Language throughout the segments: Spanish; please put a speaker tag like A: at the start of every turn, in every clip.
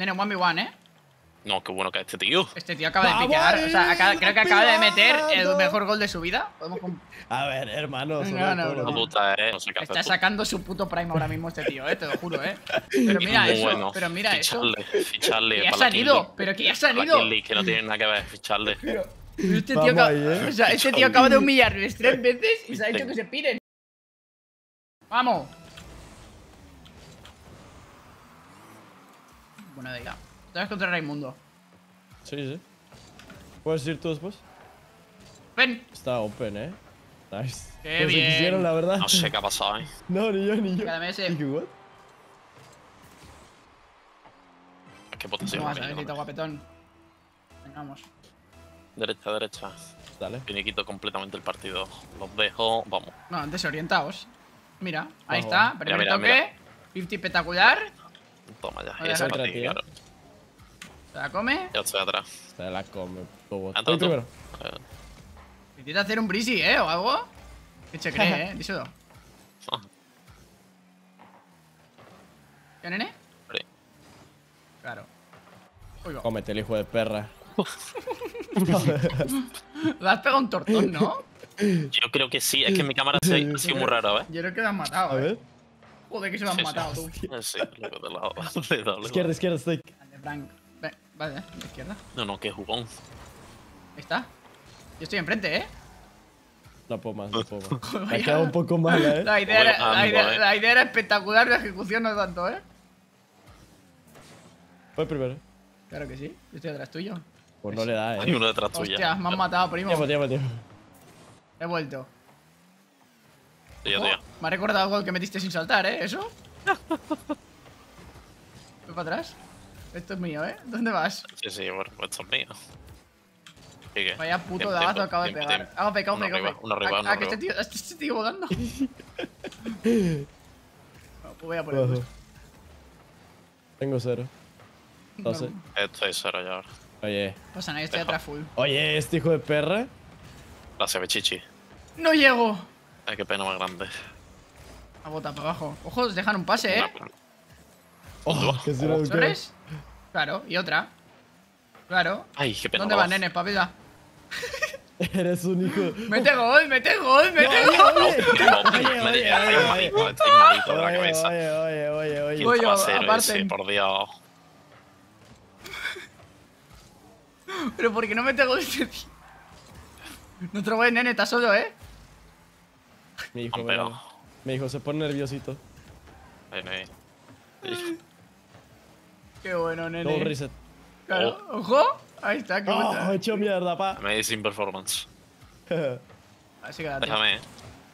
A: Nene, 1v1, ¿eh?
B: No, qué bueno que este tío.
A: Este tío acaba de
C: ¡Vamos,
A: piquear. O sea, acaba- creo que acaba de meter el mejor gol de su vida.
C: A ver, hermano.
A: No, no, no.
B: La puta, eh. No sé qué
A: Está sacando su puto prime ahora mismo este tío, eh, te lo juro, eh. Pero mira
B: Muy
A: eso,
B: bueno.
A: pero mira eso.
B: ficharle, Ficharle,
A: Que ya se han ido, pero que ya se han ido.
B: Que no tiene nada que ver, ficharle.
A: Pero este tío, acaba,
C: ahí, eh.
A: o sea, este tío acaba de humillarles tres veces y se ha dicho que se piren. Vamos. Bueno, diga. Estás contra Raimundo.
C: Sí, sí. ¿Puedes ir tú después?
A: Ven.
C: Está open, eh. Nice.
A: Qué
C: No sé
A: bien.
C: qué hicieron, la verdad.
B: No sé qué ha pasado, eh.
C: No, ni yo, ni yo.
A: Quédame ese.
C: Dije, what?
B: Qué potencia.
A: ¿Cómo vas, Alexito, guapetón? Venga, vamos.
B: Derecha, derecha.
C: Dale.
B: Finiquito completamente el partido. Los dejo, vamos.
A: No, desorientaos. Mira, ahí
C: Vamos,
A: está.
C: vamos.
A: Primer
B: Mira, mira,
A: toque. 50 espectacular.
B: Toma ya.
A: Vale,
B: Y ese
A: otra,
B: partido,
C: tío.
B: claro.
A: Se la come.
B: Ya estoy atrás.
C: Se la come, bobo.
B: Ah,
C: Voy
B: tú,
C: primero.
A: Intenta hacer un breezy, ¿eh? O algo. ¿Qué se cree, eh? Díselo.
B: ah,
A: ¿Qué, nene?
B: hombre.
A: Claro. Uy, va.
C: Cómete el hijo de perra.
A: Le has pegado un tortón, ¿no?
B: Yo creo que sí. Es que mi cámara se ha sido muy rara, ¿eh?
A: Yo creo que lo han matado,
C: A
A: eh. Joder, que se lo han
B: Sí, sí.
A: matado, tú.
B: Eh, Sí, loco, de lado. De lado,
C: Izquierda, izquierda, steak.
A: Vale, Frank. Vale, a la izquierda.
B: No, no, qué jugón.
A: Ahí está. Yo estoy enfrente, ¿eh?
C: Más, no puedo más. Me ha quedado un poco mala, eh.
A: La idea, era, la, idea,
B: eh.
A: la idea era espectacular, la ejecución no tanto, ¿eh?
C: Voy primero.
A: Claro que sí. Yo estoy atrás tuyo.
C: Pues no le da,
B: Hay
C: eh.
B: uno detrás tuya.
A: Hostia, me han matado, primo.
C: Tiempo, tiempo, tiempo.
A: He vuelto.
B: Tío,
A: Oh,
B: tío.
A: Me ha recordado el gol que metiste sin saltar, ¿eh? ¿Eso? Voy para atrás. Esto es mío, ¿eh? ¿Dónde vas?
B: Sí, sí, bueno, pues esto es mío.
A: Vaya puto
B: Tiempo,
A: dadazo
B: tiempo,
A: acabo de pegar.
B: tiempo.
A: Hago peca,
B: Uno
A: peca,
B: arriba, uno
A: Ah, ah, que este tío, este este tío volando. No, pues voy a por bus.
C: Tengo cero.
A: No,
C: sé.
B: Esto es cero ya ahora.
C: Oye.
A: no pasa nada, estoy atrás full.
C: Oye, este hijo de perra.
B: Gracias, Bechichi.
A: ¡No llego!
B: Ay, qué pena más grande.
A: A bota para abajo. Ojo, os dejan un pase, ¿eh?
C: Oh, que si no
A: ¿Sorres? Claro, y otra. Claro.
B: Ay, qué pena.
A: ¿Dónde
B: más.
A: va, nene, papita?
C: Eres un hijo.
A: ¡Mete gol, mete gol, mete gol!
C: oye,
B: Qué
C: oye, oye, oye,
B: malito, estoy malito de la
C: Oye,
B: cabeza.
C: oye, oye, oye, oye.
B: ¿Quién
A: Oye,
B: te a hacer
A: aparte-
B: ese, por Dios?
A: Pero ¿por qué no mete gol este tío? Nuestro buen nene está solo, ¿eh?
C: Mi hijo, Mi hijo se pone nerviosito.
B: Ahí, ahí.
A: Qué bueno,
C: Todo
A: nene.
C: reset.
A: Claro, ojo. Ahí está, qué
C: Oh,
A: bueno.
C: he hecho mierda, pa.
B: Amazing performance.
A: Así quédate.
B: Déjame, eh.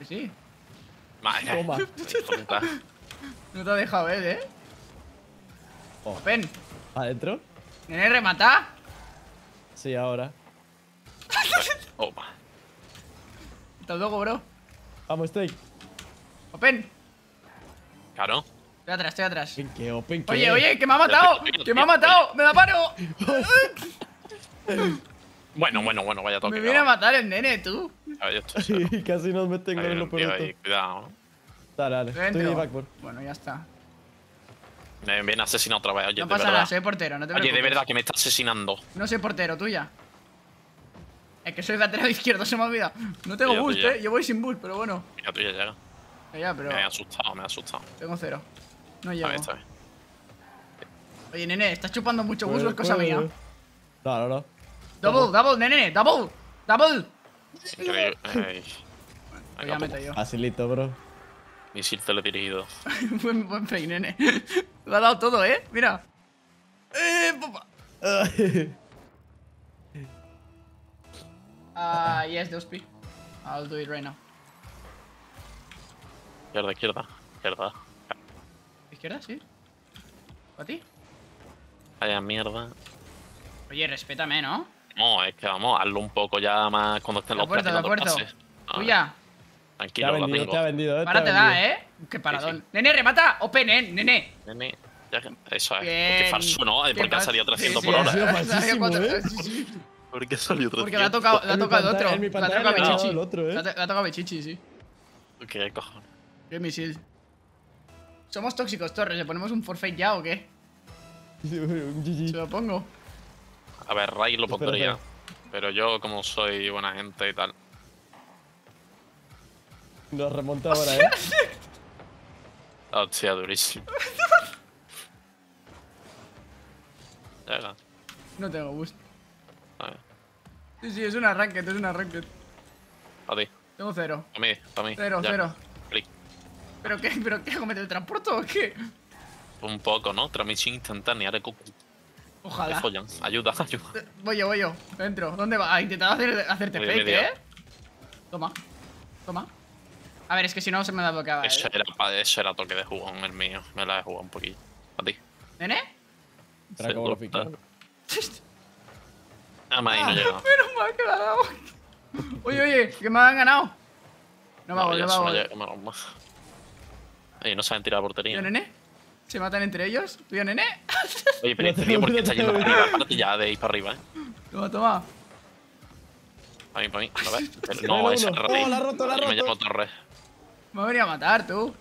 A: Sí, sí.
B: Vaya.
C: Toma.
A: No te ha dejado él, ¿eh?
C: Oh.
A: Ven.
C: ¿Adentro?
A: Nene, remata.
C: Sí, ahora.
B: Toma.
A: Hasta luego, bro.
C: Vamos, steak.
A: Open.
B: Claro.
A: Estoy atrás, estoy atrás.
C: Open, ¿Qué open? ¿Qué?
A: Oye, oye, que me ha matado. Que me ha
B: oye,
A: matado. Me la paro.
B: Bueno, bueno, bueno, vaya toque.
A: Me viene a matar el nene, tú.
B: A ver.
C: Sí, casi nos meten de
B: ahí,
C: todo.
B: cuidado.
C: Dale, dale.
A: Estoy
C: backboard.
A: Bueno, ya está.
B: Me viene a asesinar otra vez. Oye,
A: No
B: de
A: pasa
B: verdad.
A: nada, soy portero, no te
B: Oye, de verdad que me está asesinando.
A: No soy portero, tuya. Es que soy lateral izquierdo, se me ha olvidado. No tengo
B: Tuya,
A: boost,
B: tuya.
A: eh. Yo voy sin boost, pero bueno.
B: Mira, tú ya llega.
A: Ya, ya, pero
B: Me ha asustado, me ha asustado.
A: tengo cero. No llego.
B: Ahí está bien.
A: Oye, nene, estás chupando mucho boost, o es cosa mía.
C: No, no, no.
A: Double, double, nene, double, double.
B: Increíble.
A: Ya meto yo.
C: Facilito, bro.
B: Misil teledirigido.
A: buen, buen play, nene. Lo ha dado todo, eh. Mira. Eh, papá. Ah, yes, Dusty. I'll do it right now.
B: Izquierda, izquierda. Izquierda.
A: ¿Izquierda? Sí. ¿Para ti?
B: Vaya mierda.
A: Oye, respétame, ¿no?
B: No, es que vamos, hazlo un poco ya más cuando estén
A: De
B: los
A: acuerdo, de
B: practicando
A: acuerdo.
B: pases. A ver,
A: Tuya.
C: Te ha
B: Tranquilo, la
C: vendido,
B: tengo.
C: te ha vendido, eh.
A: Para te
C: ha
A: da,
C: vendido.
A: ¿eh? Qué paradón.
B: sí.
A: Nene, remata. Open, eh, nene.
B: Nene, ya que- Eso es.
A: Bien.
B: Qué falso, ¿no?
A: Qué
B: Porque ha salido 300
A: sí,
B: por
A: sí,
B: hora.
C: Ha
A: salido
C: ¿eh?
A: sí, sí.
B: ¿Por qué salió 300?
A: Porque le ha tocado, le ha tocado otro. Le ha tocado a Bechichi.
C: el otro, ¿eh?
A: Le ha tocado a Bechichi, sí.
B: ¿Qué cojones?
A: Qué misil. Somos tóxicos, Torres. ¿Le ponemos un forfeit ya o qué?
C: Un
A: Se lo pongo.
B: A ver, Ray lo pondría.
C: espera.
B: Pero yo, como soy buena gente y tal.
C: Nos remonta ahora, eh.
B: Hostia, durísimo. Llega.
A: No tengo boost.
B: A ver.
A: Sí, sí, es una ranked, es una ranked.
B: A ti.
A: Tengo cero.
B: A mí, a mí.
A: Cero,
B: ya.
A: cero. ¿Pero qué? ¿Pero qué hago? ¿Me teletransporto o qué?
B: Un poco, ¿no? Transmisión instantánea de Goku. Te
A: Ojalá.
B: follan. Ayuda, ayuda.
A: Voy yo, voy yo. Dentro. ¿Dónde va? A intentar hacer, hacerte
B: Voy
A: fake,
B: medio.
A: ¿eh? Toma. Toma. A ver, es que si no se me da bloqueada. ¿eh?
B: Eso era, pa- eso era toque de jugón el mío. Me la he jugado un poquillo. A ti.
A: ¿Nene?
C: ¿cómo lo?
B: Ah, ahí no llega.
A: Menos mal que la ha dado. Oye, oye, que me han ganado. No va a
B: No, me
A: volver.
B: Oye, no saben tirar a
A: ¿Tío,
B: portería.
A: nene? ¿Se matan entre ellos? ¿Tío, nene?
B: Oye, pero este
C: te
B: tío, ¿por qué está yendo
C: voy
B: para arriba? Aparte ya de ir para arriba, eh.
A: Toma, toma.
B: Para mí, para mí. A ver. Pero no, ese es. Rey.
C: Oh, la roto, la
B: Yo me
C: roto.
B: llamo Torres.
A: Me va a venir a matar, tú.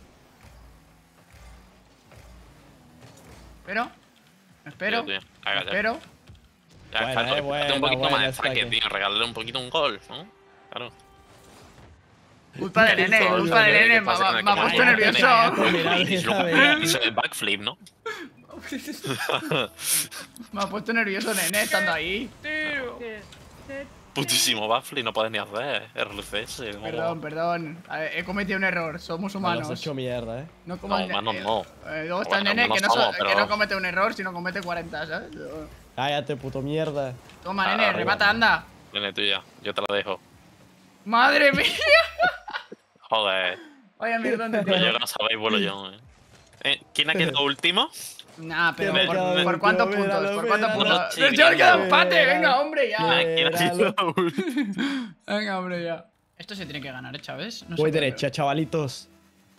A: Espero. Espero.
B: Tío, tío. Haga.
A: Espero.
B: Ya,
C: Buena, eh,
B: un poquito
C: buena,
B: más de saque, tío. Regalarle un poquito un gol, ¿no? Claro.
A: Culpa de nene, culpa de
C: nene,
A: nene.
B: ¿qué
A: Me ha- puesto nervioso.
B: El backflip, ¿no?
A: Me ha puesto nervioso nene estando ahí.
B: Putísimo backflip, no puedes ni hacer RLCS.
A: Perdón, perdón. He cometido un error. Somos
C: lo has
A: humanos.
C: hecho mierda, eh.
A: No
B: humanos
A: eh,
B: no.
A: eh, luego está el
B: Bueno,
A: nene que no,
B: humanos
A: comete un error, sino comete 40, ¿sabes?
C: Cállate, puto mierda.
A: Toma,
B: Ah,
A: nene, remata, anda.
B: Nene, tuya. Yo te la dejo.
A: ¡Madre mía!
B: Joder.
A: Vaya mierda de
B: Pero yo no sabéis, vuelo yo, eh. Eh, ¿Quién ha quedado último?
A: Nah, pero por, por cuántos puntos,
C: míralo,
A: por cuántos puntos.
B: Sí,
A: ¡Pero yo he quedado empate! Venga, hombre, ya.
B: ¿Quién ha último?
A: Venga, hombre, ya. Esto se tiene que ganar, ¿eh, Chávez? No
C: Voy derecha, chavalitos.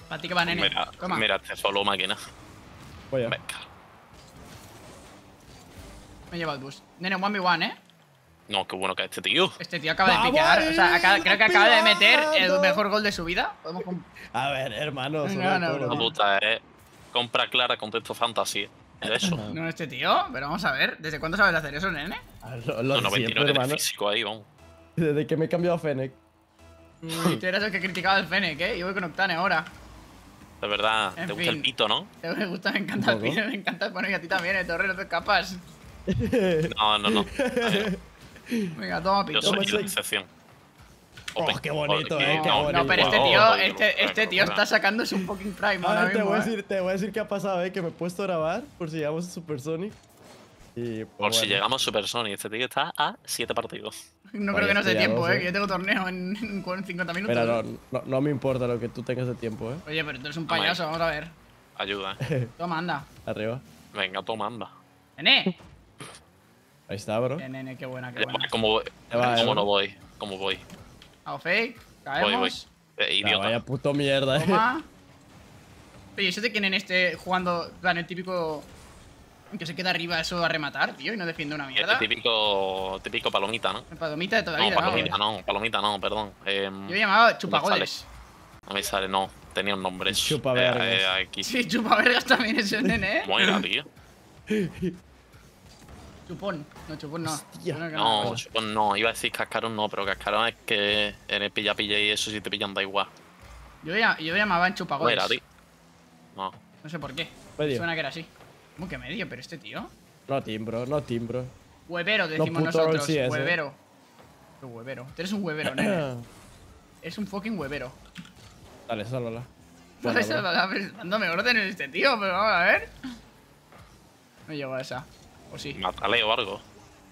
A: Para ti que va, nene.
B: Mira,
A: Toma.
B: mira, este solo máquina.
C: Voy a.
B: Venga.
A: Me lleva el bus. Nene, 1v1, ¿eh?
B: No, qué bueno que es este tío.
A: Este tío acaba de
C: ¡Vamos,
A: piquear. O sea, acaba- creo que acaba de meter el mejor gol de su vida.
C: A ver, hermano.
A: No, no.
B: Puta es compra clara contexto fantasy. Es eso.
A: No, este tío, pero vamos a ver. ¿Desde cuándo sabes hacer eso, nene?
C: Ah, Lo, lo
B: No,
C: de
B: no,
C: siempre,
B: 29 de
C: hermano.
B: físico ahí, vamos.
C: Desde que me he cambiado a Fennec.
A: Uy, tú eras el que criticaba el Fennec, ¿eh? Yo voy con Octane ahora.
B: De verdad,
A: En
B: te gusta el pito, ¿no?
A: Te me gusta, me encanta el pino, me encanta. Bueno, y a ti también, el torre, no te escapas.
B: No, no, no.
A: Venga, toma
B: Yo
A: pito.
B: soy
C: Toma
B: la excepción.
C: Oh, qué bonito, eh, qué
A: No,
C: bonito.
A: no, pero este
B: Wow,
A: tío, este, este tío está sacando su fucking prime ahora
C: te
A: mismo,
C: voy, a
A: ¿eh?
C: decir, te voy a decir qué ha pasado, eh. Que me he puesto a grabar por si llegamos a Super Sonic. Y. pues,
B: Por si llegamos a Super Sonic, este tío está a 7 partidos.
A: No
C: Vaya,
A: creo que nos dé tiempo,
C: dos,
A: ¿eh?
C: eh.
A: Que yo tengo torneo en, en 50 minutos.
C: Mira, no, no, no me importa lo que tú tengas de tiempo, eh.
A: Oye, pero tú eres un payaso, vamos a ver.
B: Ayuda. eh.
A: Toma, anda.
C: Arriba.
B: Venga, toma, anda.
A: Nene.
C: Ahí está, bro.
A: Eh, nene, qué buena, qué buena.
B: ¿Cómo voy?
C: Va,
B: ¿Cómo
C: eh.
B: no voy? ¿Cómo voy?
A: Hago fake,
B: Voy, voy. Eh, idiota.
C: vaya puto mierda, eh.
A: Toma. Oye, ¿eso de que nene esté jugando, en plan, el típico... Que se queda arriba eso a rematar, tío, y no defiende una mierda?
B: Este típico, típico palomita, ¿no?
A: El palomita de toda la
B: No,
A: vida,
B: palomita
A: ¿no?
B: no, palomita no, perdón. Em,
A: Yo he llamado chupagoles.
B: no me sale, no. Tenía un nombre.
C: Chupavergas.
B: Eh, eh, aquí.
A: Sí, chupavergas también es el nene, ¿eh?
B: ¿Cómo era, tío?
A: Chupón. No, chupón no.
C: Hostia.
B: No, chupón no, iba a decir cascarón no, pero cascarón es que en el pilla pilla y eso si te pillan da igual.
A: Yo, llam- yo llamaba en
B: ¿Cómo
A: chupagoles.
B: era, tío? No.
A: No sé por qué.
C: Medio.
A: Suena que era así. ¿Cómo que medio? Pero este tío.
C: No timbro, no timbro.
A: Huevero, decimos nosotros.
C: sí es, ¿eh?
A: huevero. Qué huevero. Tú eres un huevero, nene. Es un fucking huevero.
C: Dale, sálvala. Buena, bro.
A: dándome orden en este tío, pero vamos a ver. No llego a esa. O sí.
B: Mátale o algo.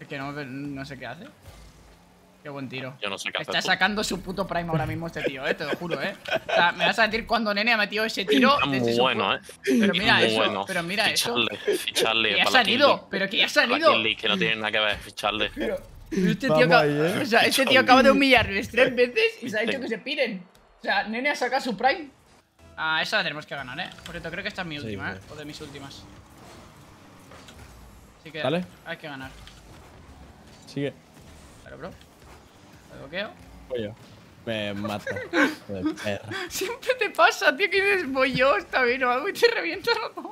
A: Es que no, no sé qué hace. Qué buen tiro.
B: Yo no sé qué
A: Está
B: hacer. tú.
A: sacando su puto prime ahora mismo este tío, eh, te lo juro, eh. O sea, me vas a decir cuando Nene ha metido ese tiro.
B: Está
A: desde
B: muy bueno, eh.
A: Pero mira
B: Muy
A: eso,
B: bueno.
A: pero mira eso.
B: ficharle, Ficharle,
A: Que ya ha salido, pero que ya ha salido.
B: Que no tiene nada que ver, ficharle.
A: Pero este tío, acaba,
C: ahí, eh.
A: o sea, este tío acaba de humillarles tres veces y se ha dicho que se piren. O sea, Nene ha sacado su prime. Ah, esa la tenemos que ganar, eh. Por cierto, creo que esta es mi
C: Sí,
A: última, eh. O de mis últimas. Así que
C: Dale.
A: hay que ganar.
C: Sigue.
A: Claro, bro. Lo bloqueo.
C: Voy yo. Me mata. Perra.
A: Siempre te pasa, tío, que dices voy yo, está bien o algo y te revientas la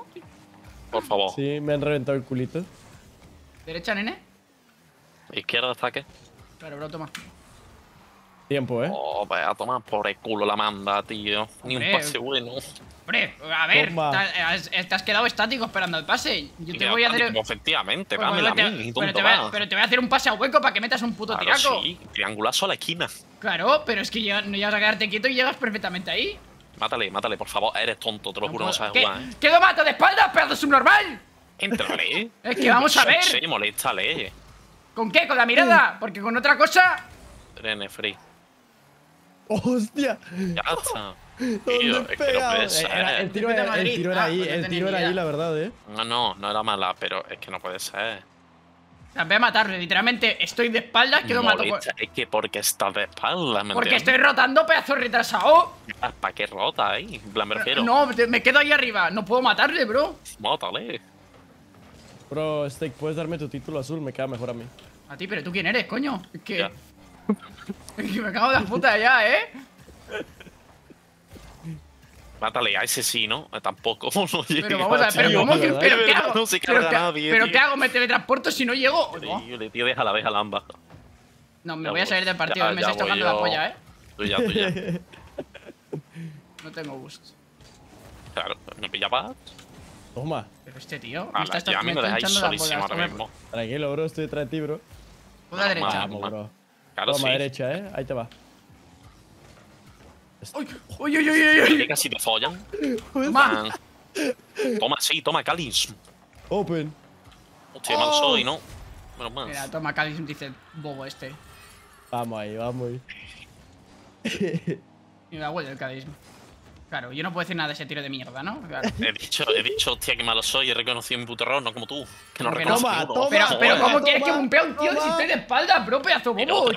B: Por favor.
C: Sí, me han reventado el culito.
A: Derecha, nene.
B: Izquierda, ataque.
A: Claro, bro, toma.
C: Tiempo, ¿eh?
B: Oh, vaya a tomar por el culo la manda, tío. Ni un pase bueno.
A: Hombre, a ver,
C: Toma.
A: te has, te has quedado estático esperando el pase. Yo te voy a hacer.
B: Efectivamente,
A: Pues,
B: dámela a
A: te-
B: mí.
A: pero,
B: ¿Dónde
A: te voy a,
B: vas?
A: pero te voy a hacer un pase a hueco para que metas un puto
B: Claro,
A: tiraco.
B: sí. Triangulazo a la esquina.
A: Claro, pero es que no llegas a quedarte quieto y llegas perfectamente ahí.
B: Mátale, mátale, por favor. Eres tonto, te lo
A: No
B: juro, no sabes
A: ¿Qué?
B: jugar, eh.
A: ¿Qué lo mato de espaldas, pedazo subnormal?
B: Entrale.
A: Es que vamos a ver.
B: Sí, moléstale.
A: ¿Con qué? ¿Con la mirada? Porque con otra cosa.
B: Rene Free.
C: ¡Hostia!
B: Ya está.
C: ¿Dónde
B: Tío,
C: he
B: es que no
C: pegado?
B: puede
C: Eh,
B: ser.
C: era- el tiro era, el
A: Madrid.
C: tiro era
A: Ah,
C: ahí, el tiro era ahí,
A: idea.
C: la verdad, ¿eh?
B: No, no, no era mala, pero es que no puede ser.
A: O sea, voy a matarle, literalmente estoy de espaldas, que lo mato.
B: Es que porque estás de espalda, ¿me
A: Porque estoy rotando, pedazo retrasado.
B: ¿Para qué rota ahí? Plan, me refiero.
A: No, me quedo ahí arriba. No puedo matarle, bro.
B: Mátale.
C: Bro, Steak, ¿puedes darme tu título azul? Me queda mejor a mí.
A: A ti, pero tú quién eres, coño. Es que.
B: Ya.
A: Que me cago en la puta ya, eh.
B: Mátale a ese sí, ¿no? Eh, Tampoco no llega,
A: Pero vamos a ver, pero
B: tío.
A: ¿cómo que.? ¿Pero qué hago?
B: no se
A: ¿Pero
B: carga
A: qué-
B: nadie,
A: ¿Pero
B: tío.
A: qué hago? ¿Me teletransporto si no llego? ¿O no?
B: Tío, tío, déjala, déjala ambas.
A: No, me
B: Ya
A: voy a salir del partido.
B: Ya-
A: me estáis tocando la
B: yo.
A: polla, eh.
B: Tú ya, tú ya.
A: No tengo boost.
B: Claro, me pillabas.
C: Toma.
A: Pero este tío.
B: Ala,
A: está-
B: ya a me
A: está
B: dejáis
A: la
B: solísimo
A: polla.
B: ahora mismo.
C: Tranquilo, bro, estoy detrás de ti, bro.
A: Puta derecha.
B: Vamos.
C: Vamos, bro.
B: Claro,
C: Toma
B: sí.
C: derecha, ¿eh? Ahí te va.
A: Uy, uy, uy, uy,
B: casi te follan.
A: Toma.
B: Toma, sí, toma, Calis.
C: Open.
B: Hostia, mal
C: Oh.
B: soy, ¿no? Menos mal.
A: Mira, toma, Cáliz, dice bobo este.
C: Vamos ahí, vamos ahí.
A: Y me da vuelta el Cáliz. Claro, yo no puedo decir nada de ese tiro de mierda, ¿no? Claro.
B: He dicho, he dicho, hostia, que malo soy. He reconocido mi puto error, no como tú. Que no
C: Toma, toma.
A: Pero, pero
C: Toma,
A: ¿cómo quieres que
C: toma,
A: bumpee a un tío si
C: toma.
A: estoy de espalda, bro, pedazo
B: Pero
A: bobo?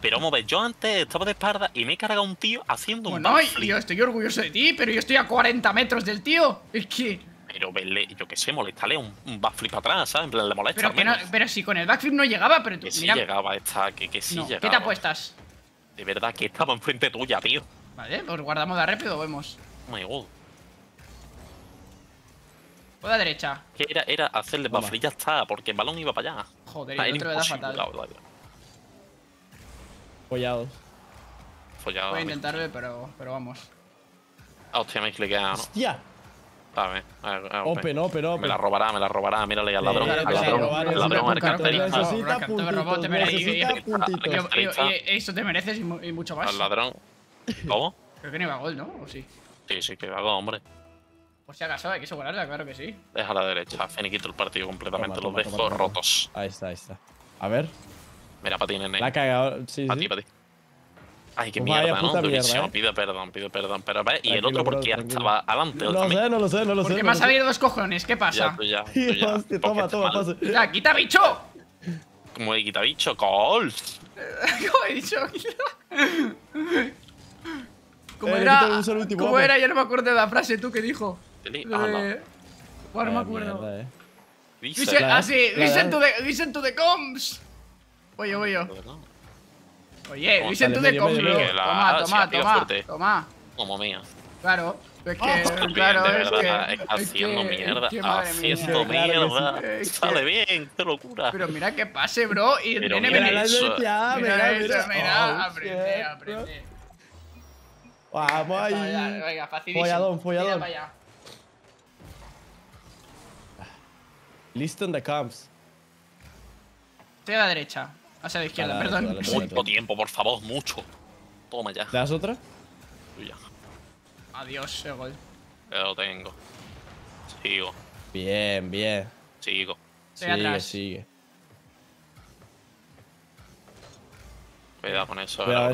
B: pero vamos a ver, yo antes estaba de espalda y me he cargado a un tío haciendo un
A: Bueno, y
B: backflip.
A: yo estoy orgulloso de ti, pero yo estoy a 40 metros del tío. Es que.
B: Pero verle, yo qué sé, molestale un, un backflip atrás, ¿sabes? En plan, le molesta.
A: Pero, que no, pero si con el backflip no llegaba, pero tú.
B: Que sí
A: mira,
B: llegaba esta, que, que sí
A: no.
B: llegaba.
A: ¿Qué te apuestas?
B: De verdad, que estaba enfrente tuya, tío.
A: Vale, pues guardamos y lo vemos.
B: Oh my god.
A: O la derecha.
B: Que era, era hacerle backflip y ya está, porque el balón iba para allá.
A: Joder,
B: Ah,
A: y el otro le da fatal.
B: la verdad.
C: Follados.
B: Follado.
A: Voy a
B: a
A: intentarlo, pero, pero vamos.
B: Ah, hostia, me he cliqueado, ¿no?
C: ¡Hostia!
B: A ver, a ver, a ver.
C: Open, open,
B: Me
C: open.
B: la robará, me la robará. Mírale al ladrón,
C: Eh,
B: al ladrón, al ladrón, al carterista,
C: Necesita
A: de
C: puntitos, necesita puntitos.
A: Eso te mereces y mucho más.
B: al ladrón. ¿Cómo?
A: Creo que no iba a gol, ¿no? ¿O sí?
B: Sí, sí, que hago, hombre.
A: Por si acaso, hay que asegurarla, claro que sí.
B: Deja a la derecha, finiquito el partido completamente.
C: Toma,
B: Los
C: toma,
B: dejo
C: toma, toma.
B: rotos.
C: Ahí está, ahí está. A ver.
B: Mira, para ti, nene.
C: La ha cagado. Sí,
B: Para
C: sí.
B: ti, para ti. Ay, qué
C: vaya
B: mierda, ¿no?
C: puta
B: Durísimo.
C: mierda, ¿eh? Pido
B: perdón, pido perdón. Pero ve, y el otro porque
C: tranquilo.
B: estaba adelante.
C: No
B: también.
C: sé, no lo sé, no lo sé.
A: Porque
C: no
A: me has
C: lo sé.
A: abierto dos cojones, ¿qué
B: Ya,
A: pasa?
B: tú ya, tú ya.
C: Hostia,
B: Porque
C: toma, toma,
B: mal.
C: pase.
A: ¡Ya, quita bicho!
B: Como he quitado bicho, gol.
A: ¿Cómo he dicho? ¿Cómo
C: Eh,
A: era?
C: quita un solo último
A: ¿Cómo
C: hombre.
A: era? Ya no me acuerdo de la frase, ¿tú qué dijo? De- Bueno, no me
C: Vaya
A: acuerdo.
C: mierda, eh.
A: Listen, ah, sí, listen to the, listen to the comms. Oye, oye, oye, listen to the comms, bro. Toma,
B: sí,
A: toma, toma, toma.
B: Como mía.
A: Claro, es que, claro, es
B: verdad,
A: que,
B: es haciendo
A: que-
B: mierda,
A: es que, madre mía.
B: haciendo
C: Claro que sí.
B: mierda.
A: Es que-
B: Sale bien, qué locura.
A: Pero mira qué pase, bro. Y el nene
B: mira
A: me
C: Mira
A: Mira
C: mira,
A: eso,
C: mira.
A: mira.
C: Vamos ahí.
A: Vaya, Venga, facilísimo.
C: Folladón, folladón.
A: Allá.
C: Listen the comps.
A: Estoy a la derecha. Hacia la izquierda,
C: Dale,
A: perdón.
C: dale, dale.
B: Mucho tiempo, por favor, mucho. Toma ya.
C: ¿Le das otra?
B: Tuya.
A: Adiós, gol.
B: Ya lo tengo. Sigo,
C: Bien, bien.
B: sigo.
A: Estoy
C: sigue,
A: atrás.
C: sigue.
B: Cuidado con eso.
C: Cuidado,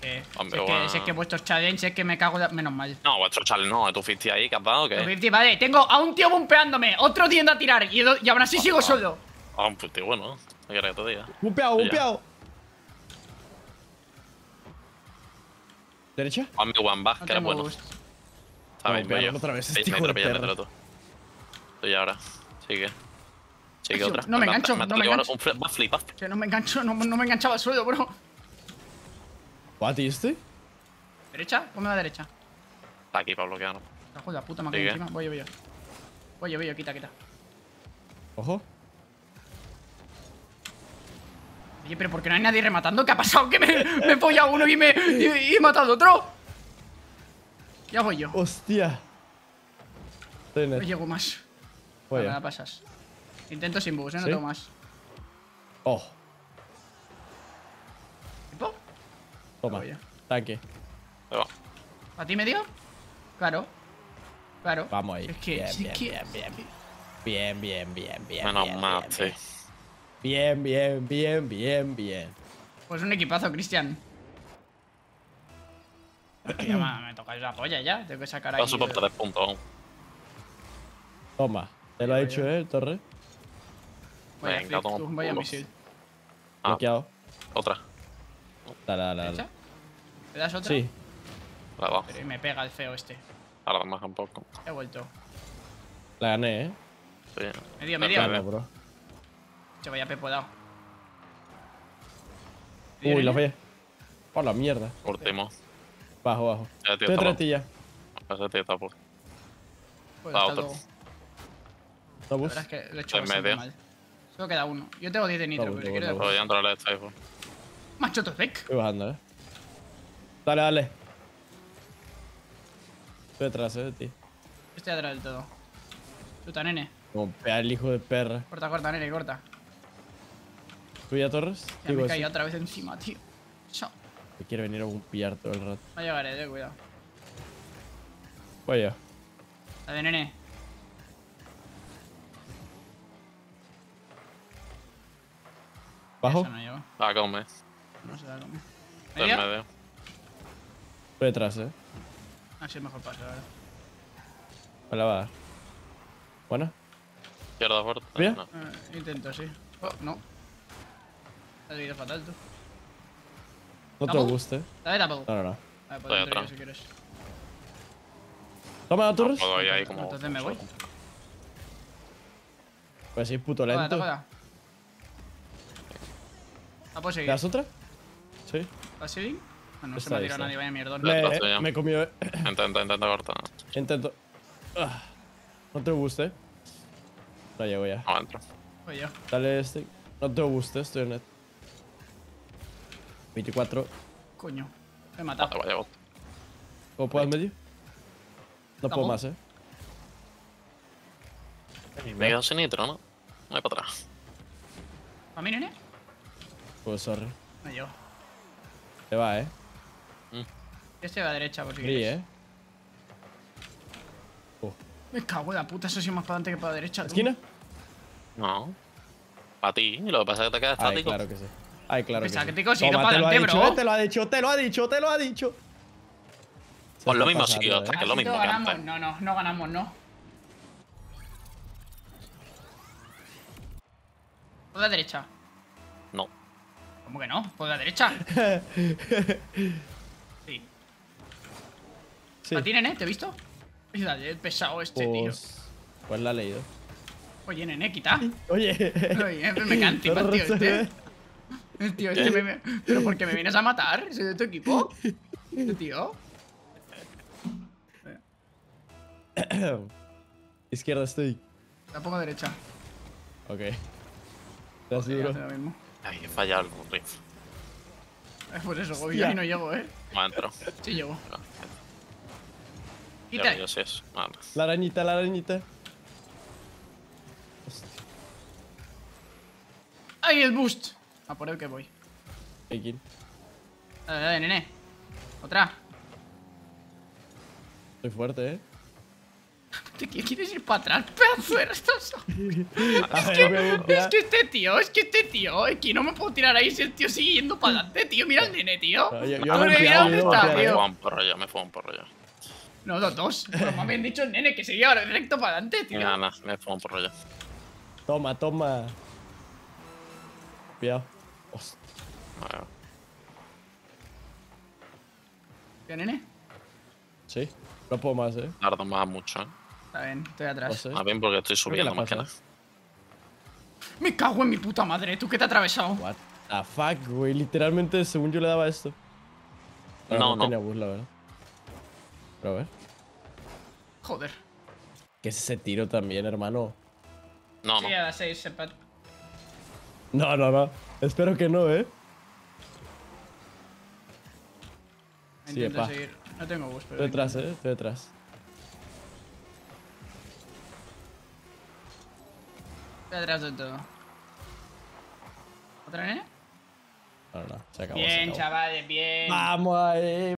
A: Es que,
B: bueno.
A: si es que vuestros challenges es que me cago de... Menos mal.
B: No, vuestro chale no, tú fuiste ahí, que has dado, ¿qué?
A: 50, vale, tengo a un tío bumpeándome, otro yendo a tirar y, do- y aún así sigo solo.
B: Ah, un bueno. ¿Qué quieres que te diga?
C: Un peado, un
B: Ya.
C: peado. ¿Derecha?
B: One by one,
A: No
B: que
A: tengo
B: bueno.
C: No,
B: bello.
C: otra vez este de
B: ya ahora. Sigue. Sigue otra.
A: no me engancho,
B: ha
A: no me engancho.
B: Un
A: no me engancho, no, no me enganchaba al suelo, bro.
C: ¿What este?
A: ¿Derecha? Ponme a la derecha.
B: Está aquí para bloquear.
A: Cajo la puta, me ha
B: Sigue.
A: caído encima. Voy, voy, voy. Voy yo, voy yo, quita, quita.
C: Ojo.
A: Oye, pero ¿por qué no hay nadie rematando? ¿Qué ha pasado? Que me, me he follado uno y me y, y he matado otro. Ya voy yo.
C: Hostia.
A: No llego más.
C: Voy
A: Vale,
C: a-
A: la pasas. Intento sin bugs, ¿eh? No
C: ¿Sí?
A: tengo más.
C: Oh, toma. Tanque.
A: ¿A ti medio? Claro. Claro.
C: Vamos ahí.
A: Es que,
C: Bien,
A: es
C: bien,
A: que-
C: bien, bien, bien. Bien, bien, bien, bien.
B: Menos
C: bien,
B: mal,
C: bien,
B: sí.
C: bien. Bien, bien, bien, bien.
A: Pues un equipazo, Cristian. Me, me toca la polla ya. Tengo que sacar ahí.
B: Paso por tres puntos.
C: Toma. Te lo ha dicho,
A: vaya.
C: eh, el torre.
A: Vaya,
B: Venga,
A: flick,
B: toma
A: vaya misil.
B: Ah,
C: Bloqueado.
B: otra.
C: Dale, dale,
A: ¿Derecha?
C: dale.
A: ¿Le das otra?
C: Sí.
B: La.
A: Pero me pega el feo este.
B: Ahora más un poco.
A: He vuelto.
C: La gané, eh.
B: Sí.
A: Medio, medio.
C: No, bro.
A: Se vaya pepo dado.
C: Uy, la fallé. Oh, la mierda.
B: Último.
C: Bajo, bajo.
B: Ya, tío,
C: Estoy detrás de ti ya.
B: Ese tío está por.
A: Pues está
B: otro.
A: La verdad es que lo he hecho
B: En
A: bastante
B: medio.
A: mal. Solo queda uno. Yo tengo 10 de nitro, pero quieres.
C: vamos.
B: Voy a entrar a la esta,
A: Macho Tozek.
C: Estoy bajando, eh. Dale, dale. Estoy detrás, eh, de ti.
A: Estoy atrás del todo. Chuta, nene.
C: Como pea el hijo de perra.
A: Corta, corta, nene, corta.
C: ¿Tú ya, Torres?
A: Ya me
C: eso.
A: caí otra vez encima, tío. Chao.
C: Me quiere venir a un pillar todo el rato.
A: No llegaré, eh, cuidado.
C: Voy yo.
A: Dale, nene.
C: ¿Bajo?
A: Esa no llego.
B: Va a comer.
A: No se da como.
B: Del
A: ¿Medio?
B: medio.
C: Estoy detrás, eh.
A: Así es mejor paso, la verdad.
C: Me la va a dar. Buena.
B: Izquierda fuerte.
C: Mira.
B: No.
A: Eh, intento, sí. Oh, no. Te has vivido fatal, tú.
C: No te guste.
A: Dale double.
C: No, no, no.
A: Vale, pues entro yo si quieres.
C: Toma, Torres.
B: Puedo ir ahí como.
A: Entonces me voy.
C: Pues sí, puto lento.
A: toca. Ah, puedo
C: ¿Le
A: seguir.
C: das otra? Sí.
A: ¿Vas seguir? Ah, no se me ha
C: ahí,
A: tirado
C: está.
A: nadie, vaya mierda.
C: Me, me comió. eh.
B: Intenta, intenta cortar.
C: Intento. Ah. No te guste. No llego ya.
B: No entro.
A: Voy yo.
C: Dale este. No te guste, estoy en net. 24.
A: Coño. Me he
B: Vale,
A: matado.
B: vaya bot.
C: ¿Cómo puedo al medio? No puedo más, eh.
B: Me he quedado sin nitro, ¿no? No hay para atrás.
A: ¿A mí, nene?
C: Pues sorry.
A: No llego.
C: Te va, eh.
A: Yo estoy a la derecha, por si
C: Gris,
A: quieres.
C: eh. Oh.
A: Me cago en la puta, eso sí más para adelante que para la derecha. tú.
C: ¿Esquina?
B: No. Para ti. Lo que pasa es que te quedas
C: Ay,
B: estático.
C: claro que sí. Ay, claro que
A: Pensaba
C: sí.
A: que te he conseguido
C: Toma,
A: para
C: te lo ha
A: adelante,
C: dicho,
A: bro.
C: Te lo ha dicho, te lo ha dicho, te lo ha dicho. Se
B: Pues lo mismo
C: pasando,
B: siguió,
C: eh.
B: hasta que lo mismo que
A: ganamos. No, no, no ganamos, no. Por la derecha. ¿Cómo que no? Por la derecha. Sí.
C: Sí.
A: ¿A ti, nene? ¿Te he visto? Dale, el pesado este, tío.
C: Pues, pues la ha leído.
A: Oye, nene, quita.
C: Oye.
A: Oye, me el tío este. El tío este me, me- ¿Pero por qué me vienes a matar? ¿Soy de tu equipo? Este tío.
C: Izquierda estoy.
A: La pongo derecha.
C: Ok. Has
A: Joder,
C: duro.
A: lo mismo.
B: Ay, he fallado algún riff.
A: Es por eso. Gobi, ahí no llego, eh.
B: No entro.
A: Sí llego. Quita.
B: Yo sé eso. Vale.
C: La arañita, la arañita. Hostia.
A: ¡Ay, el boost! A por el que voy.
C: Taking.
A: Dale, dale, nene. Otra.
C: Estoy fuerte, eh.
A: ¿Te qui- quieres ir para atrás, pedazo de restoso? Es que, es que este tío, es que este tío, es que no me puedo tirar ahí si el tío sigue yendo para adelante, tío. Mira al nene, tío.
C: Yo- yo
A: Hombre, mira dónde
C: yo
A: está,
C: golpeado.
B: Me
A: tío.
B: fue un porro ya, me fue un porro ya.
A: No, los dos. Pero me habían dicho el nene que seguía recto para adelante, tío.
B: Nada, nada, me fue un porro ya.
C: Toma, toma. Cuidado. Hostia.
B: Vale.
A: ¿Tío, nene?
C: Sí. No puedo más, eh.
B: Tarda más mucho, ¿eh?
A: Está bien, estoy atrás.
C: sé.
B: Más bien porque estoy
C: ¿Qué
B: subiendo más que.
A: Me cago en mi puta madre, ¿tú qué te ha atravesado?
C: What the fuck, güey. Literalmente, según yo le daba esto.
B: No, no.
C: tenía bus, la verdad. Pero a ver.
A: Joder.
C: ¿Qué ¿Qué es ese tiro también, hermano?
B: No, no.
A: Sí, a las 6, sepat.
C: No, no, no. Espero que no, ¿eh? Sí,
A: Intento
C: epa.
A: seguir. No tengo bus, pero.
C: Estoy detrás, ¿eh? Estoy detrás.
A: Estoy detrás de todo. ¿Otra?
C: No, no, se acabó. se
A: Bien,
C: acabó.
A: chavales, bien.
C: Vamos ahí.